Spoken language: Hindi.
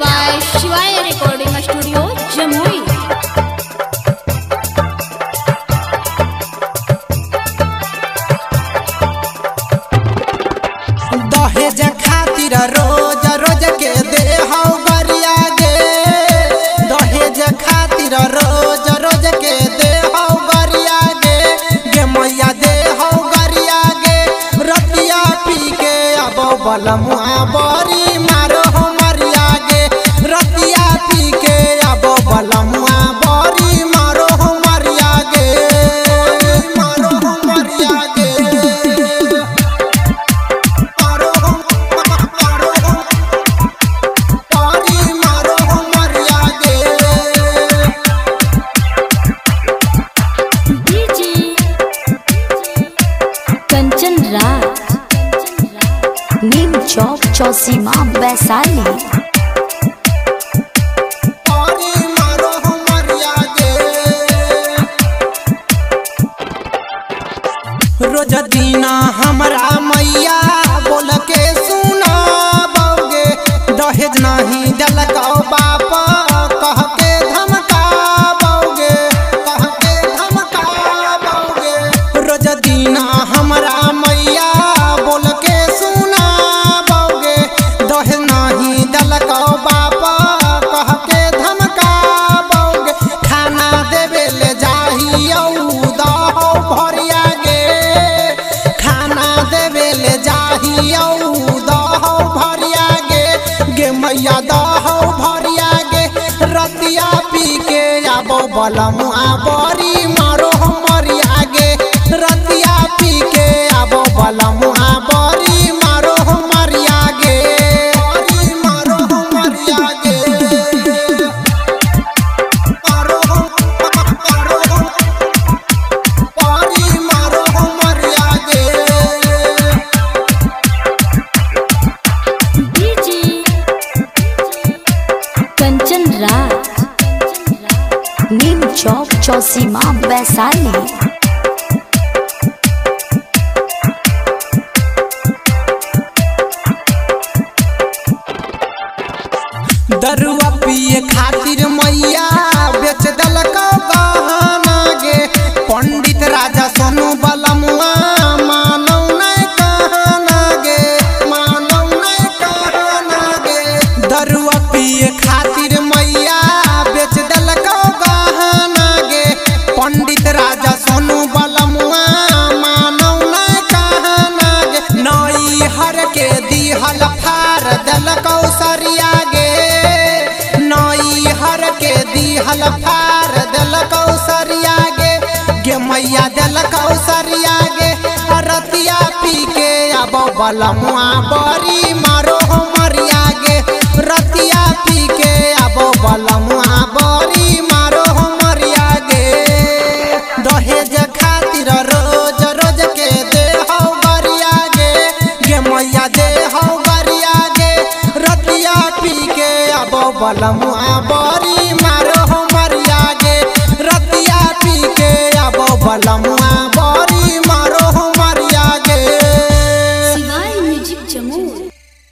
by Shivaya Recording Studio, Jamui. दहेज खातिर रोज रोज के दे गरिया गे। दहेज खातिर रोज रोज के दे गरिया गे। गे मैया दे गरिया गे। रतिया पी के अब बलमुआ बरी कंचन नीम चौक चौसीमा वैशाली रोज दीना हमरा आबो बलमुआ बरी मारो हो मरिया गे रतिया पी के आबो बलमुआ बरी मारो मरिया गे बरी मारो मरिया गे मारो मारो पारी मारो मरिया कंचन राज। चौक चौसीमा वैशाली। दरुआ पिए खातिर मैया बेच गे पंडित राजा सोनू बलमुआ मानौ नहीं कहना गे मानौ नहीं कहना गे दरुआ पिए दलकौ सरिया गे। नई हर के दिहल फार दिल कौसरिया गे। गे मैया दिल कौसरिया गे। रतिया पी के अब बलमुआ बरी मारो हो मरिया बलमुआ बरी मारो हो मरिया गे रतिया पी के अब बलमुआ